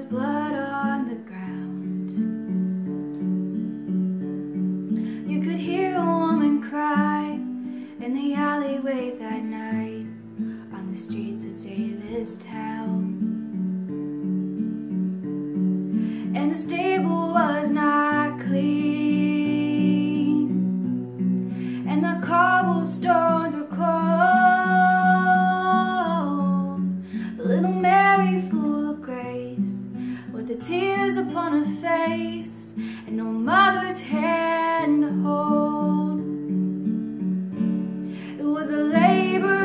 was blood on the ground. You could hear a woman cry in the alleyway that night on the streets of David's town. And the stable was not clean, and the cobblestones and no mother's hand to hold. It was a labor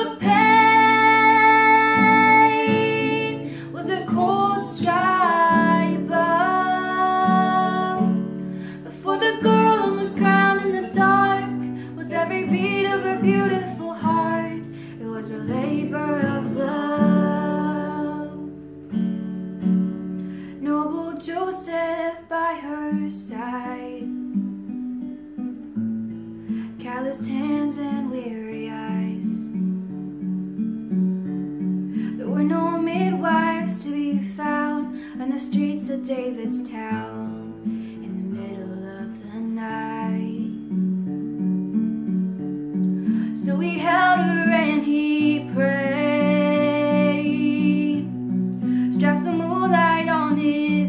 of pain, was a cold sky above. But for the girl on the ground in the dark, with every beat of her beautiful heart, it was a labor side calloused hands and weary eyes. There were no midwives to be found on the streets of David's town in the middle of the night. So he held her and he prayed, moonlight on his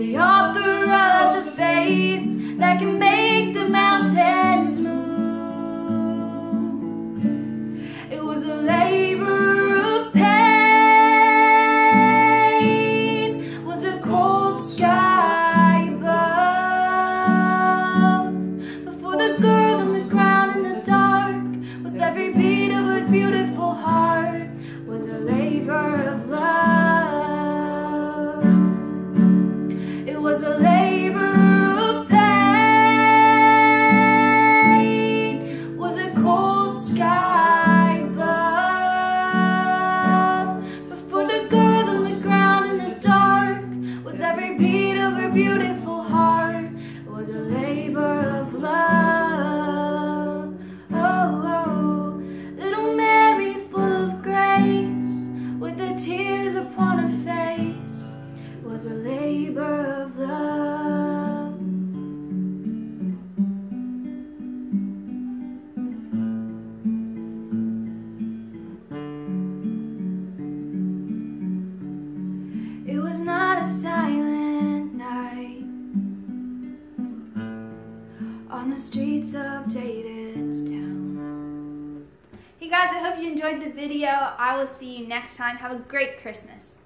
the author of the faith that can make beat of her beautiful heart, was a labor of love. Oh, oh, little Mary, full of grace, with the tears upon her face, was a labor of love. It was not a silent the streets of David's town. Hey guys, I hope you enjoyed the video. I will see you next time. Have a great Christmas.